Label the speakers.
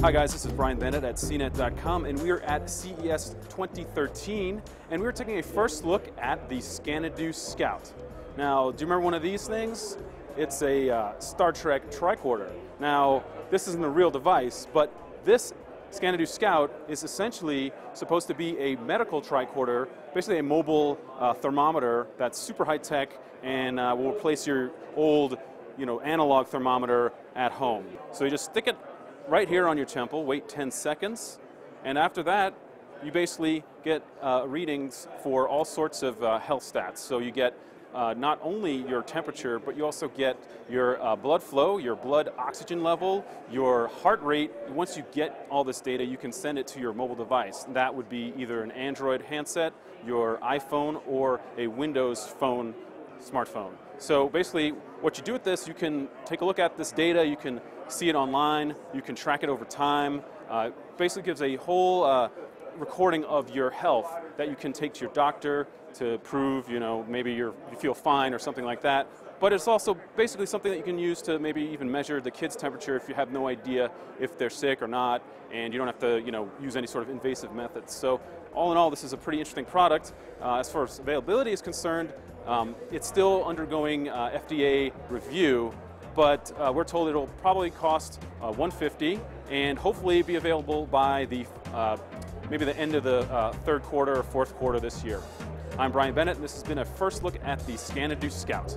Speaker 1: Hi guys, this is Brian Bennett at CNET.com and we are at CES 2013 and we are taking a first look at the Scanadu Scout. Now, do you remember one of these things? It's a uh, Star Trek tricorder. Now, this isn't a real device, but this Scanadu Scout is essentially supposed to be a medical tricorder, basically a mobile uh, thermometer that's super high tech and uh, will replace your old you know, analog thermometer at home. So you just stick it right here on your temple, wait 10 seconds, and after that, you basically get uh, readings for all sorts of uh, health stats. So you get uh, not only your temperature, but you also get your uh, blood flow, your blood oxygen level, your heart rate. Once you get all this data, you can send it to your mobile device. That would be either an Android handset, your iPhone, or a Windows phone, smartphone. So basically, what you do with this, you can take a look at this data, you can see it online, you can track it over time. Uh, basically gives a whole uh, recording of your health that you can take to your doctor to prove, you know, maybe you feel fine or something like that. But it's also basically something that you can use to maybe even measure the kid's temperature if you have no idea if they're sick or not, and you don't have to, you know, use any sort of invasive methods. So all in all, this is a pretty interesting product. Uh, as far as availability is concerned, um, it's still undergoing uh, FDA review, but uh, we're told it'll probably cost uh, 150 and hopefully be available by the uh, maybe the end of the uh, third quarter or fourth quarter this year. I'm Brian Bennett, and this has been a first look at the Scanadu Scout.